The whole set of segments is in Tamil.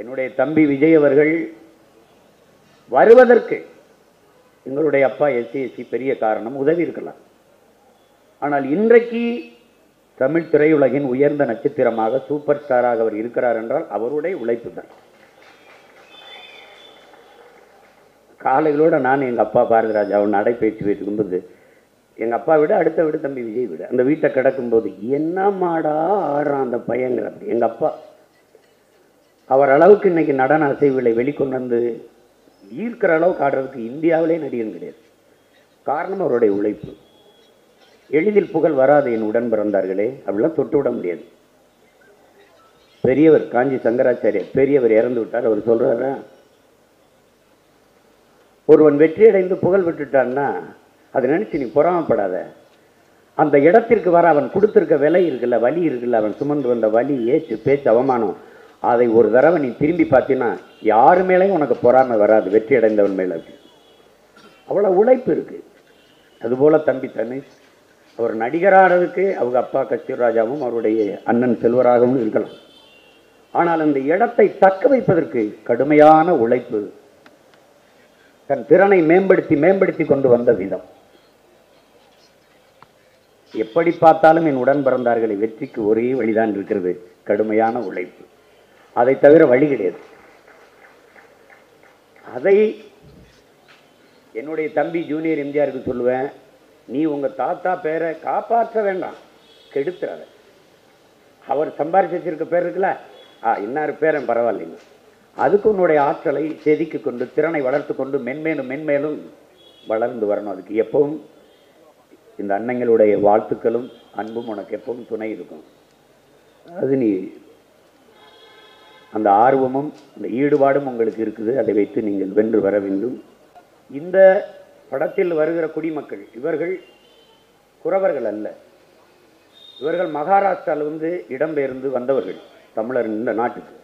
என்னுடைய தம்பி விஜய் அவர்கள் வருவதற்கு எங்களுடைய அப்பா எஸ்சி பெரிய காரணம் உதவி இருக்கலாம். ஆனால் இன்றைக்கு தமிழ் திரையுலகின் உயர்ந்த நட்சத்திரமாக சூப்பர் ஸ்டாராக அவர் இருக்கிறார் என்றால் அவருடைய உழைப்பு தான். காலைகளோடு நான் எங்கள் அப்பா பாரதிராஜா அவன் நடைபயிற்சி வைத்துக்கும்போது எங்கள் அப்பா விட அடுத்த விட தம்பி விஜய் விட. அந்த வீட்டை கிடக்கும்போது என்ன மாடா ஆடுறான் அந்த பையங்கிற எங்கள் அப்பா அவர் அளவுக்கு இன்னைக்கு நடன அசைவுகளை வெளிக்கொண்டு வந்து ஈர்க்கிற அளவுக்கு ஆடுறதுக்கு இந்தியாவிலே நடிகன் கிடையாது. காரணம் அவருடைய உழைப்பு. எளிதில் புகழ் வராது என் உடன் பிறந்தார்களே அப்படிலாம் தொட்டு விட முடியாது. பெரியவர் காஞ்சி சங்கராச்சாரியர் பெரியவர் இறந்து விட்டார். அவர் சொல்கிறாரா ஒருவன் வெற்றியடைந்து புகழ் விட்டுட்டான்னா அதை நினைச்சு நீ பொறாமப்படாத. அந்த இடத்திற்கு வர அவன் கொடுத்துருக்க விலை இருக்குல்ல வலி இருக்குல்ல அவன் சுமந்து வந்த வலி ஏச்சு பேச்சு அவமானம் அதை ஒரு தடவை நீ திரும்பி பார்த்தீங்கன்னா யாரு மேலேயும் உனக்கு பொறாமை வராது வெற்றி அடைந்தவன் மேல அவ்வளோ உழைப்பு இருக்கு. அதுபோல் தம்பி தனுஷ் அவர் நடிகரானதுக்கு அவங்க அப்பா கஸ்தூர்ராஜாவும் அவருடைய அண்ணன் செல்வராகவும் இருக்கலாம். ஆனால் அந்த இடத்தை தக்க வைப்பதற்கு கடுமையான உழைப்பு தன் திறனை மேம்படுத்தி மேம்படுத்தி கொண்டு வந்த விதம். எப்படி பார்த்தாலும் என் உடன் பிறந்தார்களை வெற்றிக்கு ஒரே வழிதான் இருக்கிறது கடுமையான உழைப்பு. அதை தவிர வழி கிடையாது. அதை என்னுடைய தம்பி ஜூனியர் எம்ஜிஆருக்கு சொல்லுவேன் நீ உங்க தாத்தா பேரை காப்பாற்ற வேண்டாம் கெடுத்துறாத. அவர் சம்பாரிச்சு வச்சிருக்க பேர் இருக்குல்ல ஆ இன்னார் பேரன் பரவாயில்லைங்க. அதுக்கு உன்னுடைய ஆற்றலை செதுக்கி கொண்டு திறனை வளர்த்து கொண்டு மென்மேலும் மென்மேலும் வளர்ந்து வரணும். அதுக்கு எப்பவும் இந்த அன்னைங்களுடைய வாழ்த்துக்களும் அன்பும் உனக்கு எப்பவும் துணை இருக்கும். அது நீ அந்த ஆர்வமும் இந்த ஈடுபாடும் உங்களுக்கு இருக்குது. அதை வைத்து நீங்கள் வென்று வர வேண்டும். இந்த படத்தில் வருகிற குடிமக்கள் இவர்கள் குறவர்கள் அல்ல. இவர்கள் மகாராஷ்டிராவிலிருந்து இடம்பெயர்ந்து வந்தவர்கள் தமிழர் இந்த நாட்டுக்கு.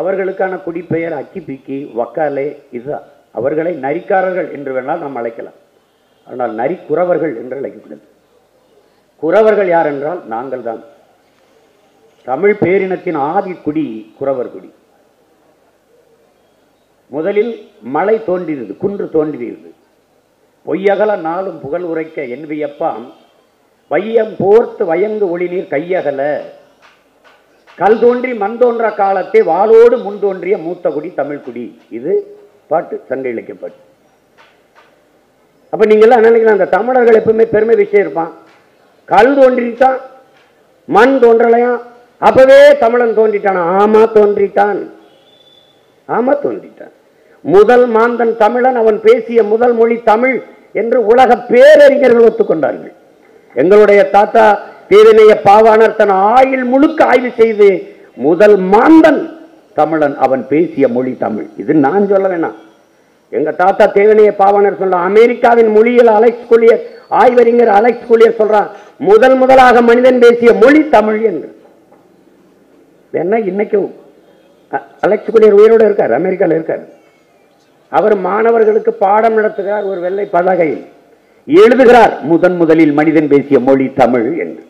அவர்களுக்கான குடிப்பெயர் அக்கி பிக்கி வக்காலே இசா. அவர்களை நரிக்காரர்கள் என்று வேணால் நாம் அழைக்கலாம். ஆனால் நரி குறவர்கள் என்று அழைக்கக்கூடாது. குறவர்கள் யார் என்றால் நாங்கள் தான் தமிழ் பேரினத்தின் ஆதி குடி குறவர் குடி. முதலில் மலை தோன்றியது குன்று தோன்றியது. பொய்யகல நாளும் புகழ் உரைக்க என் வியப்பாம் வையம் போர்த்து வயங்கு ஒளிநீர் கையகல. கல் தோன்றி மண் தோன்ற காலத்தை வாளோடு முன் தோன்றிய மூத்த குடி தமிழ் குடி. இது பாட்டு சங்க இலக்கிய பாட்டு அப்ப நீங்க எல்லாம் நினைக்கலாம் அந்த தமிழர்கள் எப்பவுமே பெருமை விஷயம் இருப்பான். கல் தோன்றித்தான் மண் தோன்றலையா அப்பவே தமிழன் தோன்றிட்டான். ஆமா தோன்றிட்டான். ஆமா தோன்றிட்டான். முதல் மாந்தன் தமிழன் அவன் பேசிய முதல் மொழி தமிழ் என்று உலக பேரறிஞர்கள் ஒத்துக்கொண்டார்கள். எங்களுடைய தாத்தா பேரினைய பாவாணர் தன் ஆயுள் முழுக்க ஆய்வு செய்து முதல் மாந்தன் தமிழன் அவன் பேசிய மொழி தமிழ். இது நான் சொல்ல வேணாம். எங்க தாத்தா தேவனைய பாவாணர் சொல்றான் அமெரிக்காவின் மொழியில் அலெக்ஸ் குளியர் ஆய்வறிஞர் அலெக்ஸ் குளியர் சொல்றான் முதல் முதலாக மனிதன் பேசிய மொழி தமிழ் என்று. என்ன இன்னைக்கும் அ- அலெக்ஸ் உயிரோடு இருக்கார் அமெரிக்காவில் இருக்கார். அவர் மாணவர்களுக்கு பாடம் நடத்துகிறார் ஒரு வெள்ளை பலகையில் எழுதுகிறார் முதன் முதலில் மனிதன் பேசிய மொழி தமிழ் என்று.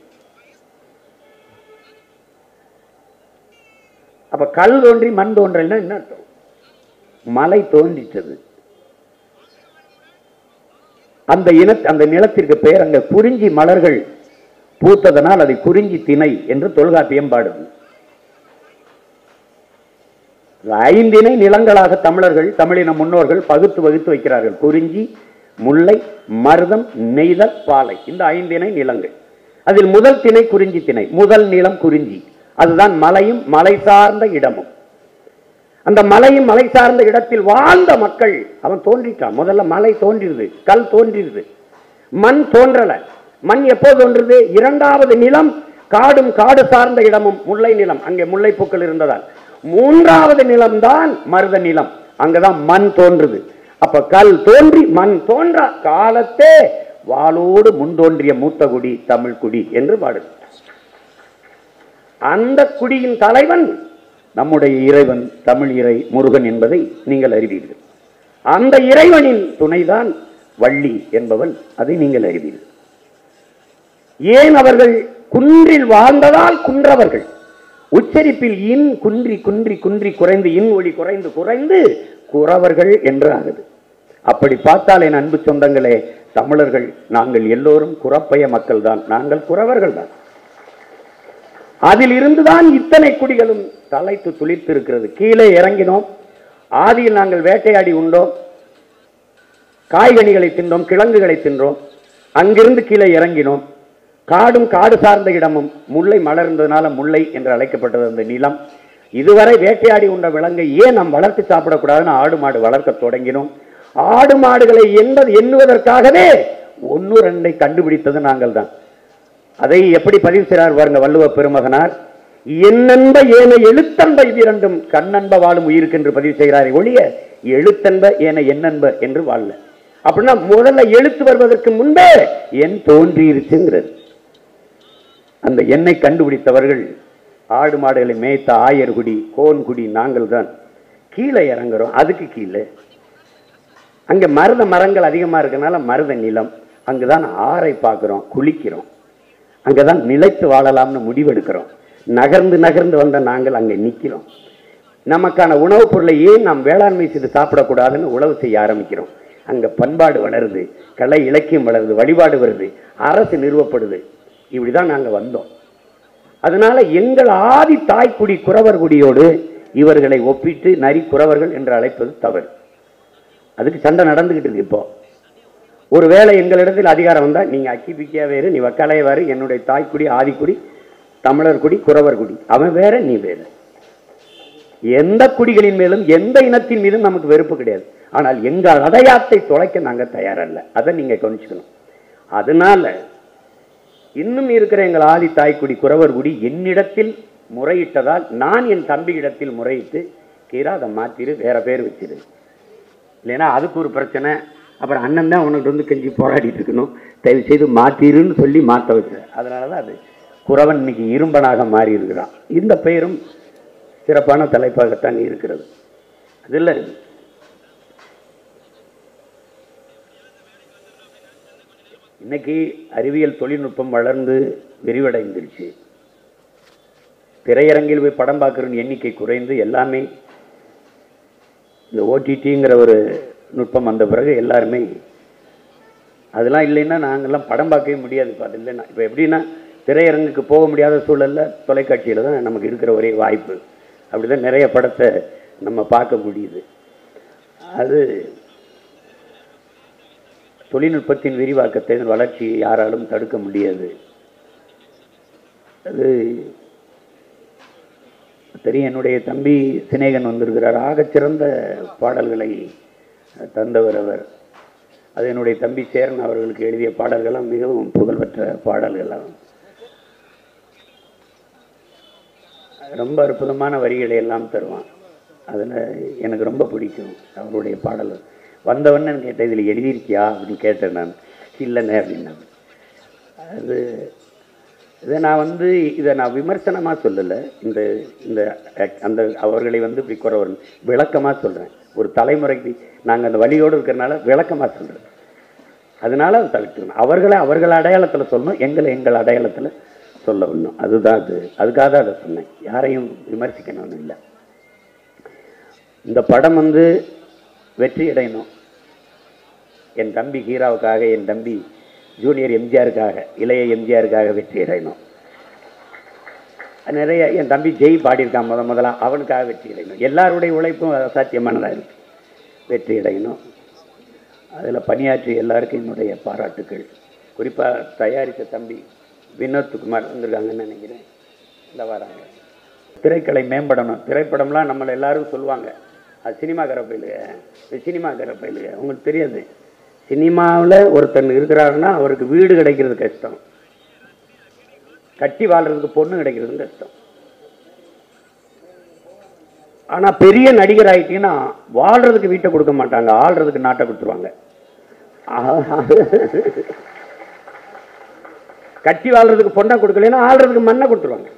அப்ப கல் தோன்றி மண் தோன்றல்னா என்ன அர்த்தம்? மலை தோன்றிச்சது அந்த இன அந்த நிலத்திற்கு பெயர் அங்க குறிஞ்சி மலர்கள் பூத்ததனால் அதை குறிஞ்சி திணை என்று தொல்காப்பியம் பாடுது. ஐந்தினை நிலங்களாக தமிழர்கள் தமிழின முன்னோர்கள் பகுத்து வகுத்து வைக்கிறார்கள். குறிஞ்சி முல்லை மருதம் நெய்தல் பாலை. இந்த ஐந்தினை நிலங்கள். அதில் முதல் திணை குறிஞ்சி திணை முதல் நிலம் குறிஞ்சி. அதுதான் மலையும் மலை சார்ந்த இடமும். அந்த மலையும் மலை சார்ந்த இடத்தில் வாழ்ந்த மக்கள் அவன் தோன்றிட்டான். முதல்ல மலை தோன்றிருது கல் தோன்றிருது மண் தோன்றல. மண் எப்போ தோன்றுது இரண்டாவது நிலம் காடும் காடு சார்ந்த இடமும் முல்லை நிலம். அங்கே முல்லைப்பூக்கள் இருந்ததால். மூன்றாவது நிலம்தான் மருத நிலம். அங்கதான் மண் தோன்றுது. அப்ப கல் தோன்றி மண் தோன்ற காலத்தே வாளோடு முன்தோன்றிய மூத்த குடி தமிழ் குடி என்று பாடு அந்த குடியின் தலைவன் நம்முடைய இறைவன் தமிழ் இறை முருகன் என்பதை நீங்கள் அறிவீர்கள். அந்த இறைவனின் துணைதான் வள்ளி என்பவன் அதை நீங்கள் அறிவீர்கள். ஏன் அவர்கள் குன்றில் வாழ்ந்ததால் குன்றவர்கள்? உச்சரிப்பில் இன் குன்றி குன்றி குன்றி குறைந்து இன் ஒளி குறைந்து குறைந்து குறவர்கள் என்று ஆகுது அப்படி பார்த்தால் என் அன்பு சொந்தங்களே தமிழர்கள் நாங்கள் எல்லோரும் குறப்பய மக்கள் தான் நாங்கள் குறவர்கள் தான் அதில் இருந்துதான் இத்தனை குடிகளும் தலைத்து துளித்து இருக்கிறது கீழே இறங்கினோம். ஆதியில் நாங்கள் வேட்டையாடி உண்டோம். காய்கனிகளை தின்றோம் கிழங்குகளை தின்றோம். அங்கிருந்து கீழே இறங்கினோம். காடும் காடு சார்ந்த இடமும் முல்லை மலர்ந்ததுனால முல்லை என்று அழைக்கப்பட்டது அந்த நிலம். இதுவரை வேட்டையாடி உண்ட விலங்கை ஏன் நாம் வளர்த்து சாப்பிடக்கூடாதுன்னு ஆடு மாடு வளர்க்க தொடங்கினோம். ஆடு மாடுகளை என்பது எண்ணுவதற்காகவே ஒன்று ரெண்டை கண்டுபிடித்தது நாங்கள் தான் அதை எப்படி பதிவு செய்கிறார் பாருங்க வள்ளுவ பெருமகனார். என்னென்ப ஏன எழுத்தன்ப இவ்விரண்டும் கண்ணன்ப வாழும் உயிருக்கு என்று பதிவு செய்கிறார் ஒழிய எழுத்தன்ப ஏன என்னன்ப என்று வாழல. அப்படின்னா முதல்ல எழுத்து வருவதற்கு முன்பே என் தோன்றியிருச்சுங்கிறது. அந்த எண்ணெய் கண்டுபிடித்தவர்கள் ஆடு மாடுகளை மேய்த்த ஆயர்குடி கோன்குடி நாங்கள் தான் கீழே இறங்குறோம் அதுக்கு கீழே. அங்கே மருத மரங்கள் அதிகமாக இருக்கனால மருத நிலம். அங்குதான் ஆறை பார்க்குறோம் குளிக்கிறோம். அங்கே தான் நிலைத்து வாழலாம்னு முடிவெடுக்கிறோம். நகர்ந்து நகர்ந்து வந்த நாங்கள் அங்கே நிற்கிறோம். நமக்கான உணவுப் பொருளை ஏன் நாம் வேளாண்மை செய்து சாப்பிடக்கூடாதுன்னு உழவு செய்ய ஆரம்பிக்கிறோம். அங்கே பண்பாடு வளருது கலை இலக்கியம் வளருது வழிபாடு வருது அரசு நிறுவப்படுது. இப்படிதான் நாங்கள் வந்தோம். அதனால எங்கள் ஆதி தாய்க்குடி குறவர் குடியோடு இவர்களை ஒப்பிட்டு நரி குறவர்கள் என்று அழைப்பது தவறு. அதுக்கு சண்டை நடந்துகிட்டு இருக்கு இப்போ. ஒருவேளை எங்களிடத்தில் அதிகாரம் வந்தால் நீங்கள் அக்கி பிக்கியா வேறு நீ வக்காலைய வேறு என்னுடைய தாய்க்குடி ஆதிக்குடி தமிழர் குடி குறவர் குடி அவன் வேற நீ வேற. எந்த குடிகளின் மேலும் எந்த இனத்தின் மீதும் நமக்கு வெறுப்பு கிடையாது. ஆனால் எங்கள் அதயாத்தை தொலைக்க நாங்கள் தயாரல்ல. அதை நீங்கள் கவனிச்சுக்கணும். அதனால இன்னும் இருக்கிற எங்கள் ஆதி தாய்க்குடி குறவர் குடி என்னிடத்தில் முறையிட்டதால் நான் என் தம்பி இடத்தில் முறையிட்டு கீரா அதை மாத்திரு வேற பேர் வச்சிரு. இல்லைன்னா அதுக்கு ஒரு பிரச்சனை. அப்புறம் அண்ணன் தான் உனக்கு வந்து கெஞ்சி போராடிட்டு இருக்கணும். தயவு செய்து மாத்திருன்னு சொல்லி மாற்ற வச்ச அதனால தான் அது குறவன் இன்னைக்கு இரும்பனாக மாறி இருக்கிறான். இந்த பெயரும் சிறப்பான தலைப்பாகத்தான் இருக்கிறது. அதில் இன்னைக்கு அறிவியல் தொழில்நுட்பம் வளர்ந்து விரிவடைந்துருச்சு. திரையரங்கில் போய் படம் பார்க்குற எண்ணிக்கை குறைந்து எல்லாமே இந்த ஓடிடிங்கிற ஒரு நுட்பம் வந்த பிறகு எல்லாருமே அதெல்லாம் இல்லைன்னா நாங்கள்லாம் படம் பார்க்கவே முடியாது. இப்போ அது இல்லைன்னா இப்போ எப்படின்னா திரையரங்குக்கு போக முடியாத சூழலில் தொலைக்காட்சியில் தான் நமக்கு இருக்கிற ஒரே வாய்ப்பு. அப்படிதான் நிறைய படத்தை நம்ம பார்க்க முடியுது. அது தொழில்நுட்பத்தின் விரிவாக்கத்தை வளர்ச்சியை யாராலும் தடுக்க முடியாது. அது தெரியும். என்னுடைய தம்பி சிநேகன் வந்திருக்கிறார். ஆகச்சிறந்த பாடல்களை தந்தவர் அவர். அது என்னுடைய தம்பி சேரன் அவர்களுக்கு எழுதிய பாடல்களெல்லாம் மிகவும் புகழ்பெற்ற பாடல்களாகும் ரொம்ப அற்புதமான வரிகளை எல்லாம் தருவான். அதில் எனக்கு ரொம்ப பிடிக்கும் அவருடைய பாடல் வந்தவன்னு கேட்டேன் இதில் எழுதியிருக்கியா? அப்படின்னு கேட்டேன் நான். இல்லைண்ணே அப்படின்னாங்க. அது இதை நான் வந்து இதை நான் விமர்சனமாக சொல்லலை. இந்த இந்த அந்த அவர்களை வந்து இப்படி குறவர் விளக்கமாக சொல்கிறேன் ஒரு தலைமுறைக்கு நாங்கள் அந்த வழியோடு இருக்கிறனால விளக்கமாக சொல்கிறேன் அதனால அதை தவிர்த்துக்கணும். அவர்களை அவர்கள் அடையாளத்தில் சொல்லணும். எங்களை எங்கள் அடையாளத்தில் சொல்ல வேணும் அதுதான் அது. அதுக்காக தான் அதை சொன்னேன். யாரையும் விமர்சிக்கணும்னு இல்லை. இந்த படம் வந்து வெற்றி அடையணும். என் தம்பி ஹீராவுக்காக என் தம்பி ஜூனியர் எம்ஜிஆருக்காக இளைய எம்ஜிஆருக்காக வெற்றி அடையணும். நிறைய என் தம்பி ஜெய் பாடியிருக்கான் முத முதலா அவனுக்காக வெற்றி அடையணும். எல்லாருடைய உழைப்பும் அசாத்தியமானதாக இருக்கு. வெற்றி அடையணும். அதில் பணியாற்றிய எல்லாருக்கும் என்னுடைய பாராட்டுக்கள். குறிப்பாக தயாரித்த தம்பி வினோத் குமார் வந்திருக்காங்கன்னு நினைக்கிறேன். இந்த வராங்க திரைக்கலை மேம்படணும். திரைப்படம்லாம் நம்மளை எல்லாரும் சொல்லுவாங்க. அது சினிமா கரப்பையிலுங்க சினிமா கரப்பையிலுங்க உங்களுக்கு தெரியாது. சினிமாவில் ஒருத்தன் இருக்கிறாருன்னா அவருக்கு வீடு கிடைக்கிறது கஷ்டம். கட்டி வாழ்றதுக்கு பொண்ணு கிடைக்கிறது கஷ்டம். ஆனா பெரிய நடிகர் ஆகிட்டீங்கன்னா வாழ்றதுக்கு வீட்டை கொடுக்க மாட்டாங்க ஆள்றதுக்கு நாட்டை கொடுத்துருவாங்க. கட்டி வாழ்றதுக்கு பொண்ணை கொடுக்கலன்னா ஆள்றதுக்கு மண்ணை கொடுத்துருவாங்க.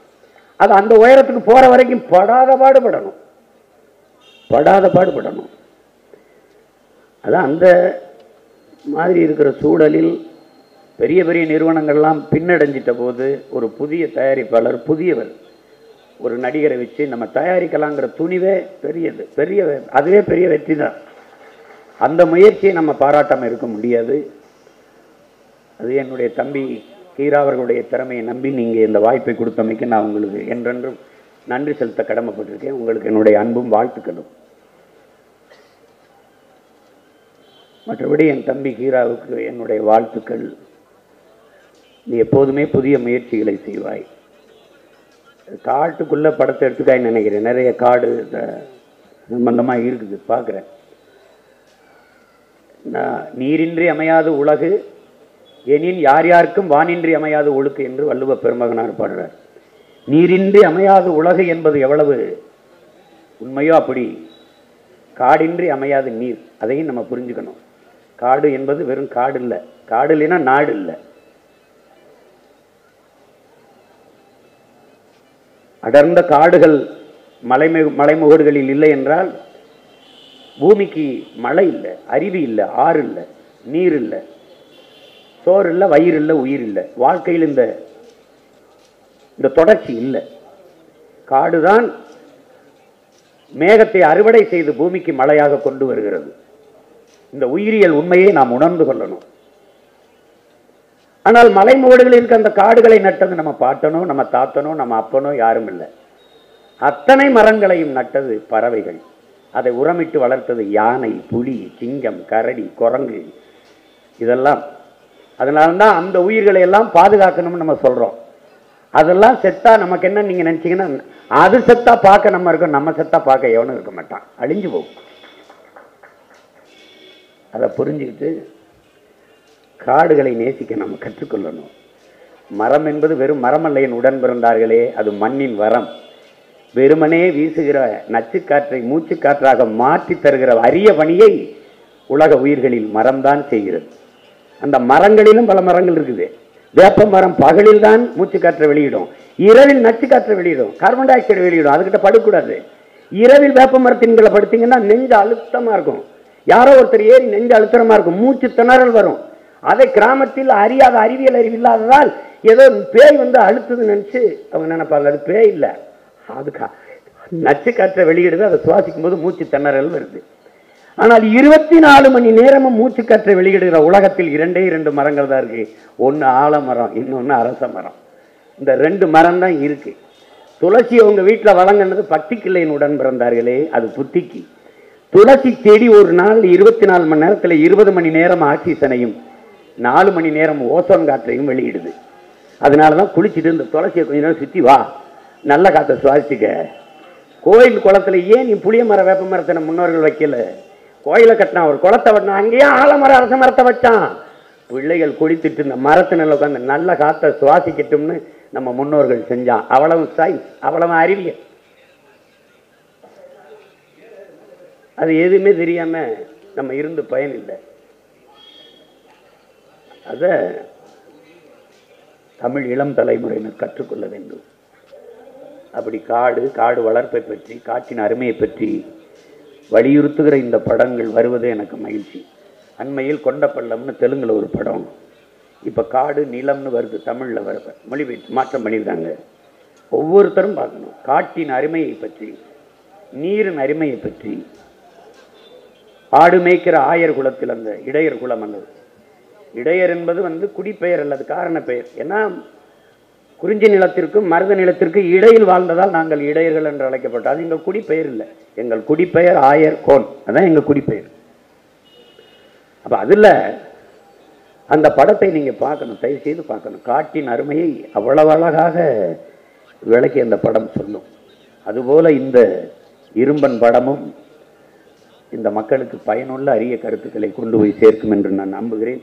அது அந்த உயரத்துக்கு போற வரைக்கும் படாத பாடுபடணும். படாத பாடுபடணும். அதான் அந்த மாதிரி இருக்கிற சூழலில் பெரிய பெரிய நிறுவனங்கள்லாம் பின்னடைஞ்சிட்ட போது ஒரு புதிய தயாரிப்பாளர் புதியவர் ஒரு நடிகரை வச்சு நம்ம தயாரிக்கலாங்கிற துணிவே பெரியது. பெரிய அதுவே பெரிய வெற்றி தான். அந்த முயற்சியை நம்ம பாராட்டாமல் இருக்க முடியாது. அது என்னுடைய தம்பி கீரா அவர்களுடைய திறமையை நம்பி நீங்கள் இந்த வாய்ப்பை கொடுத்தமைக்கு நான் உங்களுக்கு என்றென்றும் நன்றி செலுத்த கடமைப்பட்டிருக்கேன். உங்களுக்கு என்னுடைய அன்பும் வாழ்த்துக்களும். மற்றபடி என் தம்பி கீராவுக்கு என்னுடைய வாழ்த்துக்கள். நீ எப்போதுமே புதிய முயற்சிகளை செய்வாய். காட்டுக்குள்ளே படத்தை எடுத்துக்காய் நினைக்கிறேன். நிறைய காடு சம்பந்தமாக இருக்குது. பார்க்குறேன். நான் நீரின்றி அமையாது உலகு எனின் யார் யாருக்கும் வானின்றி அமையாது ஒழுக்கு என்று வள்ளுவ பெருமகனார் பாடுறார். நீரின்றி அமையாது உலகு என்பது எவ்வளவு உண்மையோ அப்படி காடின்றி அமையாது நீர். அதையும் நம்ம புரிஞ்சுக்கணும். காடு என்பது வெறும் காடு இல்லை காடு இல்லைன்னா நாடு இல்லை அடர்ந்த காடுகள் மலைமை மலைமுகடுகளில் இல்லை என்றால் பூமிக்கு மழை இல்லை அருவி இல்லை ஆறு இல்லை நீர் இல்லை சோறு இல்லை வயிறு இல்லை உயிர் இல்லை. வாழ்க்கையில் இந்த இந்த தொடர்ச்சி இல்லை. காடுதான் மேகத்தை அறுவடை செய்து பூமிக்கு மழையாக கொண்டு வருகிறது. இந்த உயிரியல் உண்மையை நாம் உணர்ந்து கொள்ளணும். ஆனால் மலைமுகடுகளில் இருக்க அந்த காடுகளை நட்டது நம்ம பாட்டனோ நம்ம தாத்தனோ நம்ம அப்பனோ யாரும் இல்லை. அத்தனை மரங்களையும் நட்டது பறவைகள். அதை உரமிட்டு வளர்த்தது யானை புலி சிங்கம் கரடி குரங்கு. இதெல்லாம். அதனால்தான் அந்த உயிர்களை எல்லாம் பாதுகாக்கணும்னு நம்ம சொல்றோம். அதெல்லாம் செத்தா நமக்கு என்ன நீங்க நினைச்சீங்கன்னா அது செத்தா பார்க்க நம்ம இருக்கோம் நம்ம செத்தா பார்க்க எவனும் இருக்க மாட்டான். அழிஞ்சு போகும். அதை புரிஞ்சுக்கிட்டு காடுகளை நேசிக்க நம்ம கற்றுக்கொள்ளணும். மரம் என்பது வெறும் மரமல்லையின் உடன் பிறந்தார்களே அது மண்ணின் வரம். வெறுமனே வீசுகிற நச்சுக்காற்றை மூச்சுக்காற்றாக மாற்றி தருகிற அரிய பணியை உலக உயிர்களில் மரம்தான் செய்கிறது. அந்த மரங்களிலும் பல மரங்கள் இருக்குது. வேப்ப மரம் பகலில் தான் மூச்சுக்காற்றை வெளியிடும். இரவில் நச்சுக்காற்றை வெளியிடும். கார்பன் டை ஆக்சைடு வெளியிடும். அதுக்கிட்ட படக்கூடாது இரவில் வேப்ப மரத்தின்களை படுத்திங்கன்னா நெஞ்சு அழுத்தமாக இருக்கும். யாரோ ஒருத்தர் ஏறி நெஞ்சு அழுத்தரமாக இருக்கும். மூச்சு திணறல் வரும். அதை கிராமத்தில் அறியாத அறிவியல் அறிவு இல்லாததால் ஏதோ பேய் வந்து அழுத்துதுன்னு நினச்சி அவங்க நினைப்பாங்க. அது பேய் இல்லை. அதுக்கா நச்சு காற்றை வெளியிடுது. அதை சுவாசிக்கும் போது மூச்சு திணறல் வருது. ஆனால் இருபத்தி நாலு மணி நேரமும் மூச்சு காற்றை வெளியிடுகிற உலகத்தில் இரண்டே இரண்டு மரங்கள் தான் இருக்கு. ஒன்று ஆலமரம் இன்னொன்று அரச மரம் இந்த ரெண்டு மரம் தான் இருக்கு. துளசி அவங்க வீட்டில் வழங்கினது பட்டிக்கிள்ளையின் உடன் பிறந்தார்களே அது புத்திக்கு. துளசி செடி ஒரு நாள் இருபத்தி நாலு மணி நேரத்தில் இருபது மணி நேரம் ஆக்சிஜனையும் நாலு மணி நேரம் ஓசோன் காற்றையும் வெளியிடுது. அதனால தான் குளிச்சுட்டு இந்த துளசியை கொஞ்ச நேரம் சுற்றி வா. நல்ல காற்றை சுவாசிக்க கோயில் குளத்துல ஏன் நீ புளிய மர வேப்ப மரத்தை முன்னோர்கள் வைக்கல? கோயிலை கட்டினா ஒரு குளத்தை வெட்டினா அங்கேயே ஆலமரம் அரச மரத்தை வச்சான். பிள்ளைகள் குளித்துட்டு இந்த மரத்தினில் உட்காந்து நல்ல காற்றை சுவாசிக்கட்டும்னு நம்ம முன்னோர்கள் செஞ்சான். அவ்வளவு சயின்ஸ் அவ்வளவு அறிவியல். அது எதுவுமே தெரியாம நம்ம இருந்து பயன் இல்லை அத தமிழ் இளம் தலைமுறையினர் கற்றுக்கொள்ள வேண்டும். அப்படி காடு காடு வளர்ப்பை பற்றி காட்டின் அருமையை பற்றி வலியுறுத்துகிற இந்த படங்கள் வருவது எனக்கு மகிழ்ச்சி. அண்மையில் கொண்ட பள்ளம்னு தெலுங்கில் ஒரு படம். இப்போ காடு நிலம்னு வருது தமிழில் வர மொழிபெயர்த்து மாற்றம் பண்ணியிருக்காங்க. ஒவ்வொருத்தரும் பார்க்கணும். காட்டின் அருமையை பற்றி நீரின் அருமையை பற்றி ஆடு மேய்க்கிற ஆயர் குலத்தில் அந்த இடையர் குலம் அந்த இடையர் என்பது வந்து குடிப்பெயர் அல்லது காரண பெயர் ஏன்னா குறிஞ்சி நிலத்திற்கும் மருத நிலத்திற்கும் இடையில் வாழ்ந்ததால் நாங்கள் இடையர்கள் என்று அழைக்கப்பட்டோம். அது எங்கள் குடிப்பெயர் இல்லை. எங்கள் குடிப்பெயர் ஆயர் கோன். அதான் எங்கள் குடிப்பெயர். அப்போ அதில் அந்த படத்தை நீங்கள் பார்க்கணும் தயவு செய்து பார்க்கணும். காட்டின் அருமையை அவ்வளவு அழகாக விளக்கி அந்த படம் சொல்லும். அதுபோல் இந்த இரும்பன் படமும் இந்த மக்களுக்கு பயனுள்ள அரிய கருத்துக்களை கொண்டு போய் சேர்க்கும் என்று நான் நம்புகிறேன்.